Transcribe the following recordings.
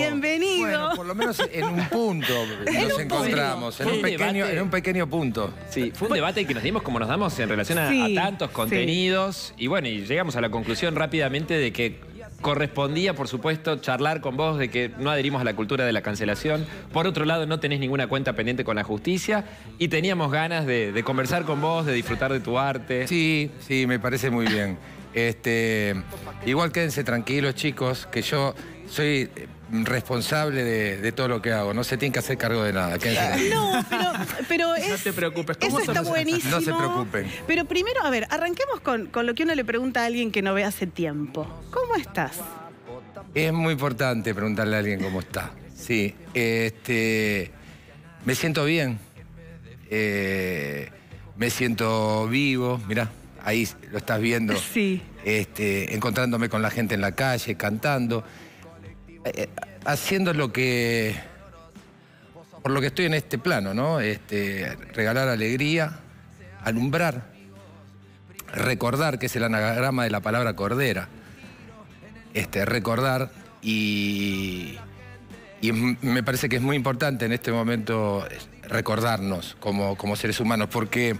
Bienvenido. Bueno, por lo menos en un punto nos encontramos, en un, pequeño, en un pequeño punto. Sí, fue un debate que nos dimos como nos damos en relación a, Sí, a tantos sí. contenidos. Y bueno, y llegamos a la conclusión rápidamente de que correspondía, por supuesto, charlar con vos de que no adherimos a la cultura de la cancelación. Por otro lado, no tenés ninguna cuenta pendiente con la justicia. Y teníamos ganas de, de conversar con vos, de disfrutar de tu arte. Sí, sí, me parece muy bien. Este, igual quédense tranquilos, chicos, que yo soy eh, responsable de, de todo lo que hago. No se tienen que hacer cargo de nada. No, pero, pero es, te preocupes, Eso ¿cómo está somos? buenísimo. No se preocupen. Pero primero, a ver, arranquemos con, con lo que uno le pregunta a alguien que no ve hace tiempo. ¿Cómo estás? Es muy importante preguntarle a alguien cómo está. Sí, este, me siento bien. Eh, me siento vivo. Mirá, ahí lo estás viendo. Sí. Este, encontrándome con la gente en la calle, cantando, eh, haciendo lo que, por lo que estoy en este plano, ¿no? Este, regalar alegría, alumbrar, recordar, que es el anagrama de la palabra cordera, este, recordar y, y me parece que es muy importante en este momento recordarnos como, como seres humanos, porque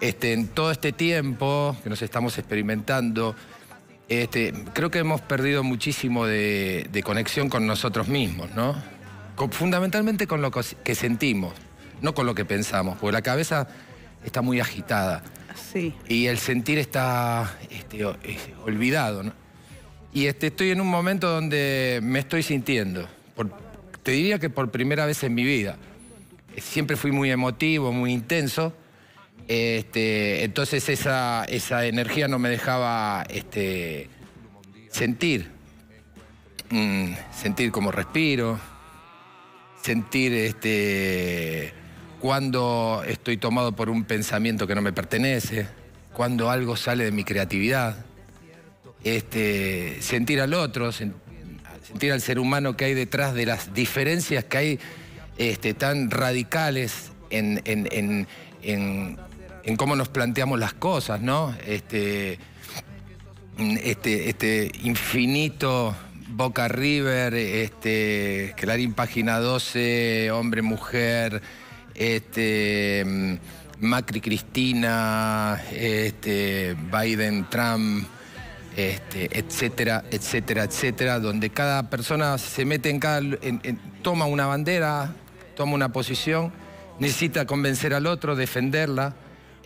este, en todo este tiempo que nos estamos experimentando, este, creo que hemos perdido muchísimo de, de conexión con nosotros mismos, ¿no? Con- fundamentalmente con lo que sentimos, no con lo que pensamos, porque la cabeza está muy agitada Sí. y el sentir está este, olvidado. ¿no? Y este, estoy en un momento donde me estoy sintiendo. Por- te diría que por primera vez en mi vida. Siempre fui muy emotivo, muy intenso. Este, entonces esa, esa energía no me dejaba este, sentir. Mm, sentir cómo respiro. Sentir este, cuando estoy tomado por un pensamiento que no me pertenece. Cuando algo sale de mi creatividad este, sentir al otro, sen- sentir al ser humano que hay detrás de las diferencias que hay tan radicales en- en cómo nos planteamos las cosas, ¿no? Este, este, este infinito Boca River, este, Clarín Página 12, Hombre Mujer, este, Macri Cristina, este, Biden Trump, este, etcétera, etcétera, etcétera, donde cada persona se mete en cada, toma una bandera, toma una posición, necesita convencer al otro, defenderla,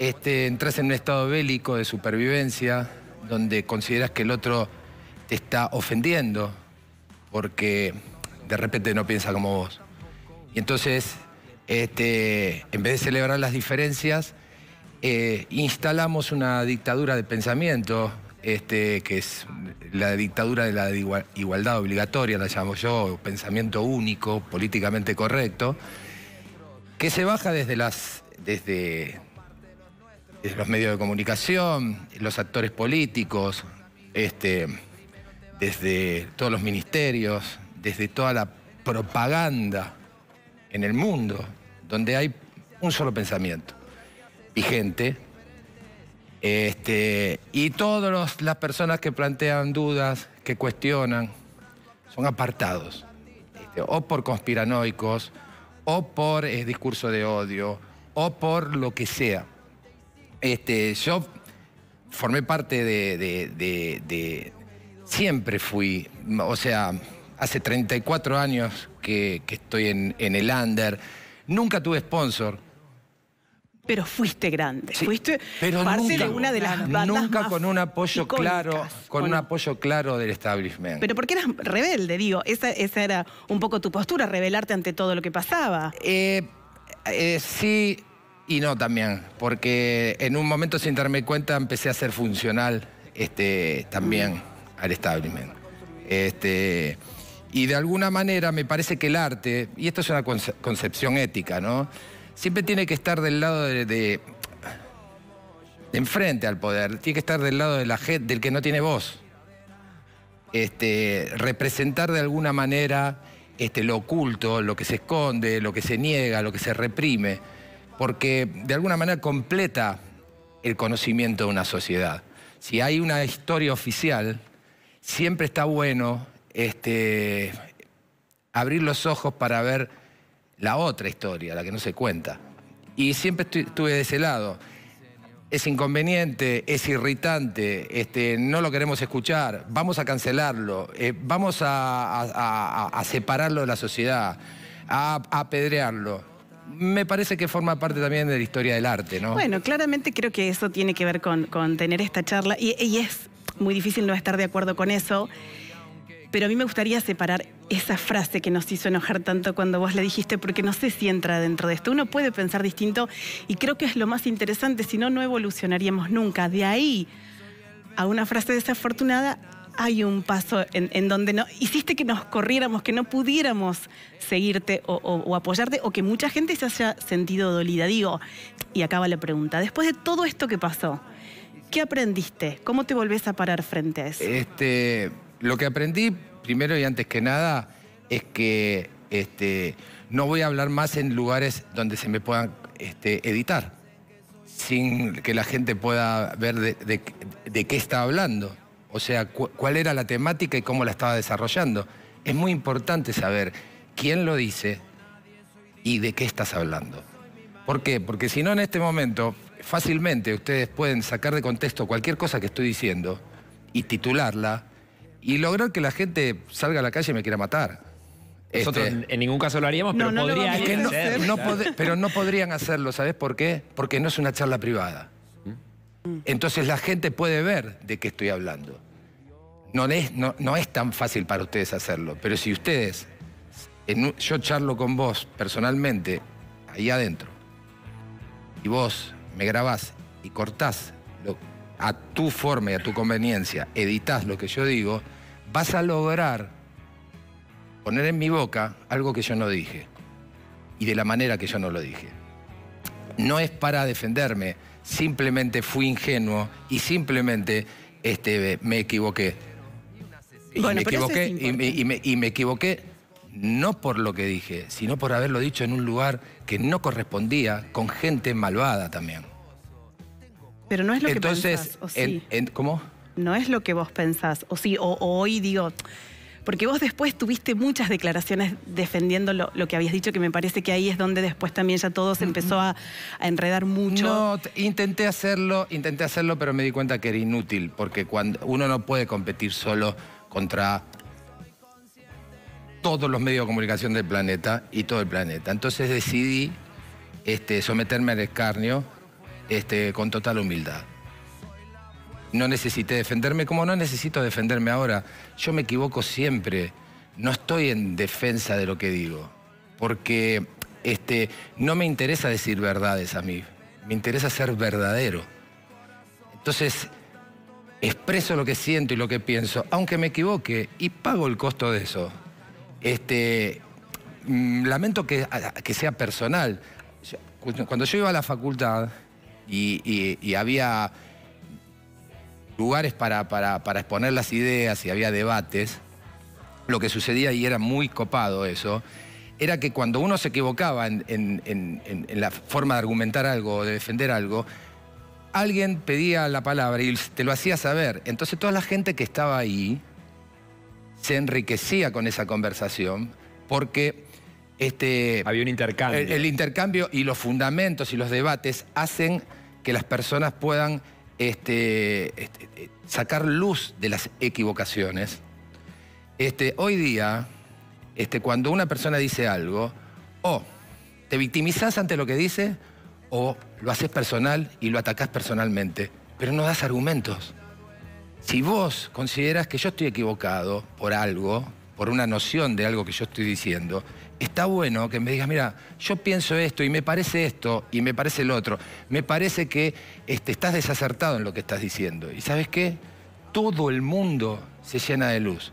este, entras en un estado bélico de supervivencia, donde consideras que el otro te está ofendiendo, porque de repente no piensa como vos. Y entonces, este, en vez de celebrar las diferencias, eh, instalamos una dictadura de pensamiento, este, que es la dictadura de la igua- igualdad obligatoria, la llamo yo, pensamiento único, políticamente correcto, que se baja desde las. desde los medios de comunicación, los actores políticos, este, desde todos los ministerios, desde toda la propaganda en el mundo, donde hay un solo pensamiento vigente. Este, y todas las personas que plantean dudas, que cuestionan, son apartados. este, o por conspiranoicos, o por eh, discurso de odio, o por lo que sea. Este, yo formé parte de, de- de- de- Siempre fui, o sea, hace 34 años que, que estoy en, en el under. Nunca tuve sponsor. Pero fuiste grande. Sí, fuiste pero parte nunca, de una de las bandas nunca más con un apoyo claro, con un apoyo claro del establishment. Pero porque eras rebelde, digo. Esa, esa era un poco tu postura, rebelarte ante todo lo que pasaba. Eh, eh, sí y no también, porque en un momento sin darme cuenta empecé a ser funcional este, también al establishment. Este, y de alguna manera me parece que el arte, y esto es una conce- concepción ética, ¿no? Siempre tiene que estar del lado de, de- de enfrente al poder, tiene que estar del lado de la gente, del que no tiene voz este, representar de alguna manera este, lo oculto, lo que se esconde, lo que se niega, lo que se reprime, porque de alguna manera completa el conocimiento de una sociedad. Si hay una historia oficial, siempre está bueno este, abrir los ojos para ver la otra historia, la que no se cuenta. Y siempre estuve de ese lado. Es inconveniente, es irritante, este, no lo queremos escuchar, vamos a cancelarlo, eh, vamos a, separarlo de la sociedad, a apedrearlo me parece que forma parte también de la historia del arte, ¿no? Bueno, claramente creo que eso tiene que ver con, tener esta charla y, es muy difícil no estar de acuerdo con eso, pero a mí me gustaría separar esa frase que nos hizo enojar tanto cuando vos le dijiste, porque no sé si entra dentro de esto. Uno puede pensar distinto y creo que es lo más interesante, si no, no evolucionaríamos nunca. De ahí a una frase desafortunada hay un paso en, donde no hiciste que nos corriéramos, que no pudiéramos seguirte o, apoyarte, o que mucha gente se haya sentido dolida. Digo, y acaba la pregunta, después de todo esto que pasó, ¿qué aprendiste? ¿Cómo te volvés a parar frente a eso? Este, lo que aprendí, primero y antes que nada, es que este, no voy a hablar más en lugares donde se me puedan este, editar, sin que la gente pueda ver de qué está hablando o sea, cuál era la temática y cómo la estaba desarrollando. Es muy importante saber quién lo dice y de qué estás hablando. ¿Por qué? Porque si no en este momento, fácilmente ustedes pueden sacar de contexto cualquier cosa que estoy diciendo y titularla y lograr que la gente salga a la calle y me quiera matar. Nosotros este, en ningún caso lo haríamos, pero podrían pero no podrían hacerlo, ¿sabes por qué? Porque no es una charla privada. Entonces la gente puede ver de qué estoy hablando. No es, no, es tan fácil para ustedes hacerlo, pero si ustedes, yo charlo con vos personalmente, ahí adentro, y vos me grabás y cortás a tu forma y a tu conveniencia, editas lo que yo digo, vas a lograr poner en mi boca algo que yo no dije y de la manera que yo no lo dije. No es para defenderme, simplemente fui ingenuo y simplemente este, me equivoqué. Y me equivoqué y me, equivoqué no por lo que dije, sino por haberlo dicho en un lugar que no correspondía, con gente malvada también. Pero no es lo que pensás, ¿o sí? ¿cómo? No es lo que vos pensás, o sí, o hoy digo, porque vos después tuviste muchas declaraciones defendiendo lo, que habías dicho, que me parece que ahí es donde después también ya todo se empezó a, enredar mucho. No, intenté hacerlo, intenté hacerlo, pero me di cuenta que era inútil, porque cuando uno no puede competir solo contra todos los medios de comunicación del planeta y todo el planeta. Entonces decidí este, someterme al escarnio este, con total humildad no necesité defenderme, como no necesito defenderme ahora. Yo me equivoco siempre. No estoy en defensa de lo que digo, porque este, no me interesa decir verdades a mí, me interesa ser verdadero. Entonces, expreso lo que siento y lo que pienso, aunque me equivoque, y pago el costo de eso. Este, mm, lamento que, que sea personal. Cuando yo iba a la facultad y había lugares para, exponer las ideas y había debates, lo que sucedía y era muy copado eso, era que cuando uno se equivocaba en, la forma de argumentar algo o de defender algo, alguien pedía la palabra y te lo hacía saber. Entonces toda la gente que estaba ahí se enriquecía con esa conversación porque este, había un intercambio. el intercambio y los fundamentos y los debates hacen que las personas puedan este, este, eh, sacar luz de las equivocaciones. Este, hoy día, cuando una persona dice algo, o te victimizás ante lo que dice, o lo haces personal y lo atacás personalmente, pero no das argumentos. Si vos consideras que yo estoy equivocado por algo, por una noción de algo que yo estoy diciendo, está bueno que me digas, mira, yo pienso esto y me parece esto y me parece el otro. Me parece que este, estás desacertado en lo que estás diciendo. ¿Y sabes qué? Todo el mundo se llena de luz.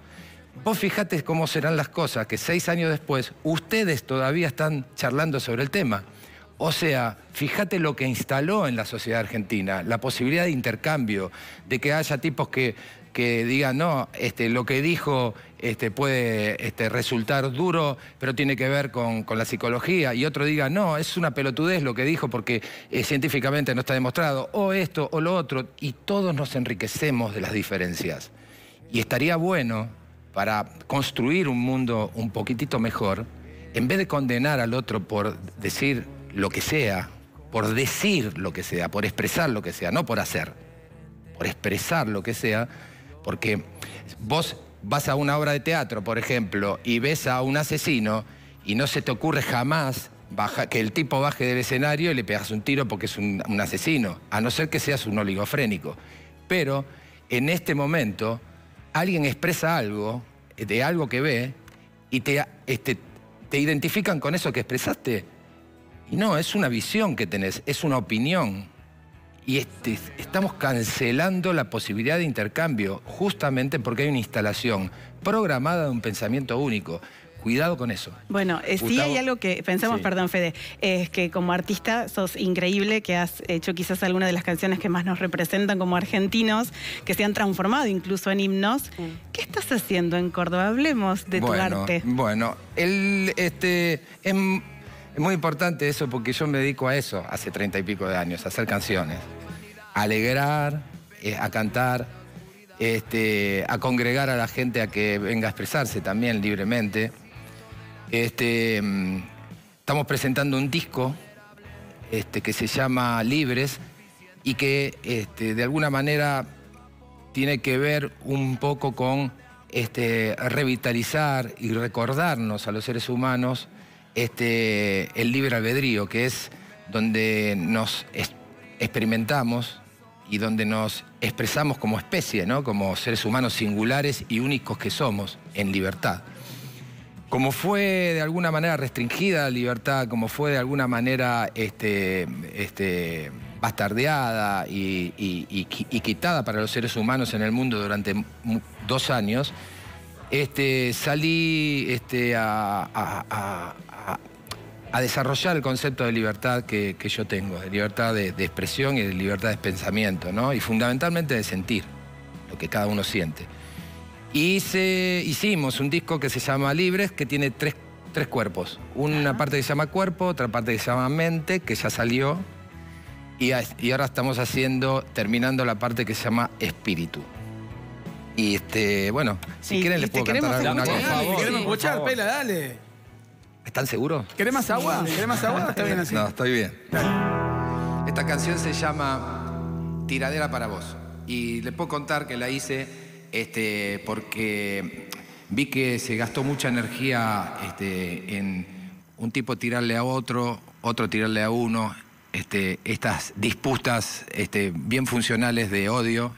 Vos fijate cómo serán las cosas, que seis años después ustedes todavía están charlando sobre el tema. O sea, fíjate lo que instaló en la sociedad argentina, la posibilidad de intercambio, de que haya tipos que que digan, no, este, lo que dijo este, puede este, resultar duro, pero tiene que ver con, la psicología, y otro diga, no, es una pelotudez lo que dijo porque eh, científicamente no está demostrado, o esto o lo otro, y todos nos enriquecemos de las diferencias. Y estaría bueno para construir un mundo un poquitito mejor, en vez de condenar al otro por decir lo que sea, por decir lo que sea, por expresar lo que sea, no por hacer, por expresar lo que sea, porque vos vas a una obra de teatro, por ejemplo, y ves a un asesino y no se te ocurre jamás que el tipo baje del escenario y le pegas un tiro porque es un, asesino, a no ser que seas un oligofrénico. Pero en este momento alguien expresa algo de algo que ve y te, este, te identifican con eso que expresaste. Y no, es una visión que tenés, es una opinión. Y este, estamos cancelando la posibilidad de intercambio justamente porque hay una instalación programada de un pensamiento único. Cuidado con eso. Bueno, eh, sí hay algo que pensamos, perdón Fede, es que como artista sos increíble, que has hecho quizás alguna de las canciones que más nos representan como argentinos, que se han transformado incluso en himnos. ¿Qué estás haciendo en Córdoba? Hablemos de tu arte. Bueno, el, este, es, muy importante eso porque yo me dedico a eso hace treinta y pico de años, a hacer canciones. A alegrar, eh, a cantar, este, a congregar a la gente a que venga a expresarse también libremente. Este, mm, estamos presentando un disco este, que se llama Libres y que este, de alguna manera tiene que ver un poco con este, revitalizar y recordarnos a los seres humanos el libre albedrío, que es donde nos experimentamos y donde nos expresamos como especie, ¿no? como seres humanos singulares y únicos que somos en libertad como fue de alguna manera restringida la libertad, como fue de alguna manera este, este, bastardeada y, quitada para los seres humanos en el mundo durante dos años, este, salí a, desarrollar el concepto de libertad que, yo tengo, de libertad de, expresión y de libertad de pensamiento, ¿no? y fundamentalmente de sentir lo que cada uno siente. Y hicimos un disco que se llama Libres, que tiene tres, cuerpos. Una parte que se llama cuerpo, otra parte que se llama mente, que ya salió. Y, ahora estamos haciendo, terminando la parte que se llama espíritu. Y este, bueno, si quieren les puedo cantar alguna cosa. Queremos escuchar, pela, dale. ¿Están seguros? ¿Querés más agua? ¿Querés más agua? Está bien así. No, estoy bien. Esta canción se llama Tiradera para vos. Y les puedo contar que la hice este, porque vi que se gastó mucha energía este, en un tipo tirarle a otro, otro tirarle a uno, este, estas disputas este, bien funcionales de odio.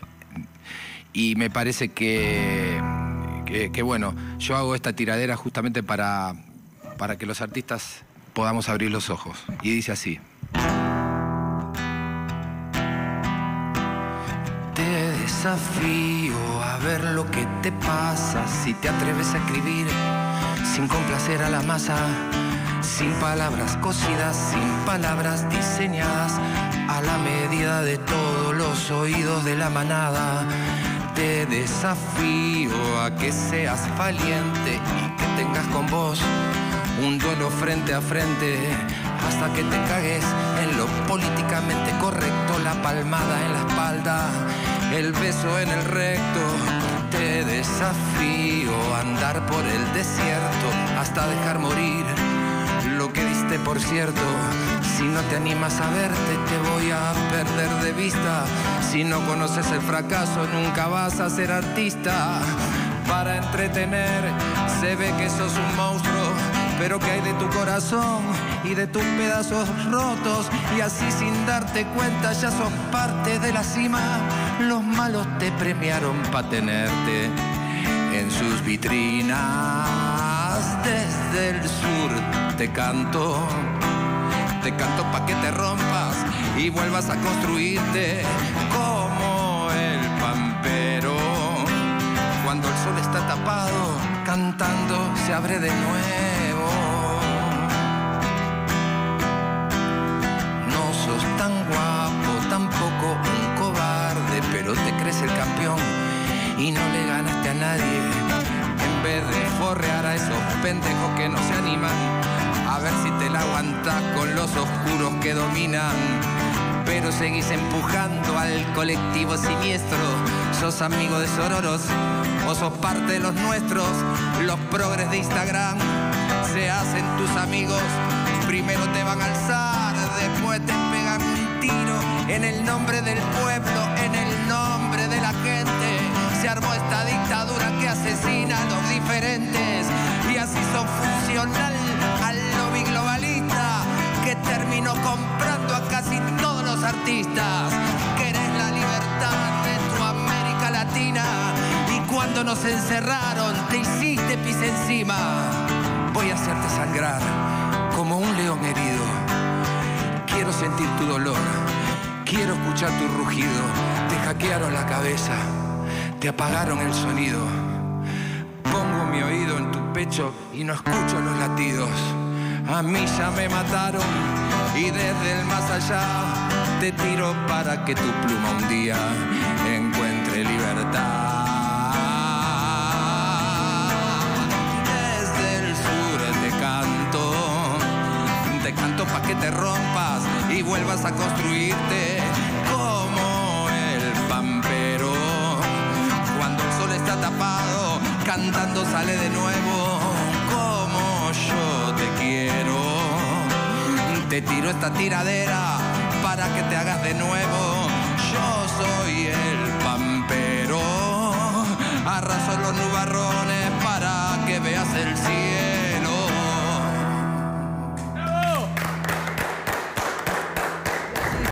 Y me parece que, que, bueno, yo hago esta tiradera justamente para, para que los artistas podamos abrir los ojos. Y dice así. desafío a ver lo que te pasa si te atreves a escribir sin complacer a la masa, sin palabras cocidas, sin palabras diseñadas a la medida de todos los oídos de la manada. Te desafío a que seas valiente y un duelo frente a frente hasta que te cagues en lo políticamente correcto, la palmada en la espalda el beso en el recto. Te desafío andar por el desierto hasta dejar morir lo que diste por cierto. Si no te animas a verte, te voy a perder de vista. Si no conoces el fracaso, nunca vas a ser artista. Para entretener, se ve que sos un monstruo pero que hay de tu corazón y de tus pedazos rotos y así sin darte cuenta ya sos parte de la cima. Los malos te premiaron para tenerte en sus vitrinas. Desde el sur te canto, te canto pa' que te rompas y vuelvas a construirte como el pampero. Cuando el sol está tapado, cantando se abre de nuevo. Pendejos que no se animan, a ver si te la aguantas con los oscuros que dominan. pero seguís empujando al colectivo siniestro. Sos amigo de Sororos o sos parte de los nuestros. Los progres de Instagram se hacen tus amigos. Primero te van a alzar, después te pegan un tiro en el nombre del pueblo, en el nombre de la gente. Se armó esta dictadura que asesina a los diferentes son funcional al lobby globalista que terminó comprando a casi todos los artistas. Querés la libertad de tu América Latina y cuando nos encerraron te hiciste pis encima. Voy a hacerte sangrar como un león herido. Quiero sentir tu dolor, quiero escuchar tu rugido. Te hackearon la cabeza, te apagaron el sonido. Pongo mi oído en tu pecho y no escucho los latidos. A mí ya me mataron y desde el más allá te tiro para que tu pluma un día encuentre libertad. Desde el sur te canto, te canto pa' que te rompas y vuelvas a construirte cantando sale de nuevo como yo te quiero. Te tiro esta tiradera para que te hagas de nuevo.